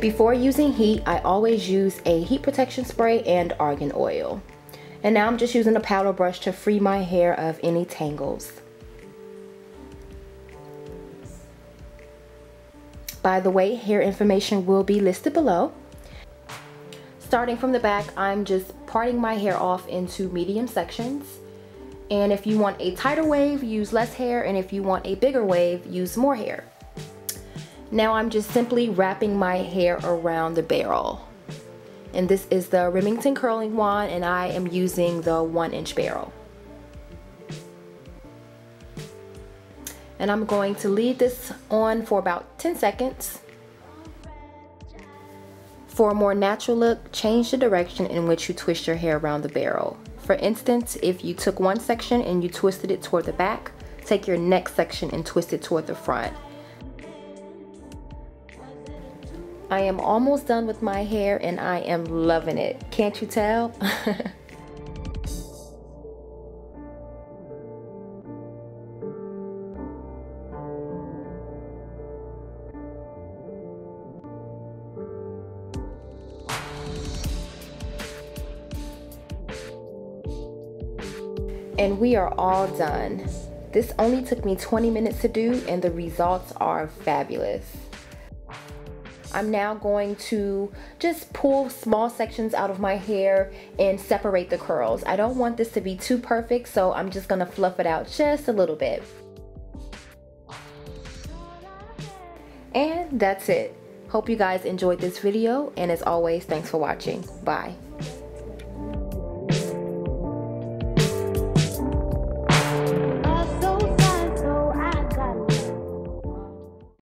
Before using heat, I always use a heat protection spray and argan oil. And now I'm just using a powder brush to free my hair of any tangles. By the way, hair information will be listed below. Starting from the back, I'm just parting my hair off into medium sections. And if you want a tighter wave, use less hair. And if you want a bigger wave, use more hair. Now I'm just simply wrapping my hair around the barrel. And this is the Remington curling wand and I am using the one inch barrel. And I'm going to leave this on for about 10 seconds. For a more natural look, change the direction in which you twist your hair around the barrel. For instance, if you took one section and you twisted it toward the back, take your next section and twist it toward the front. I am almost done with my hair and I am loving it. Can't you tell? and we are all done. This only took me 20 minutes to do and the results are fabulous. I'm now going to just pull small sections out of my hair and separate the curls. I don't want this to be too perfect, so I'm just gonna fluff it out just a little bit. And that's it. Hope you guys enjoyed this video, and as always, thanks for watching. Bye.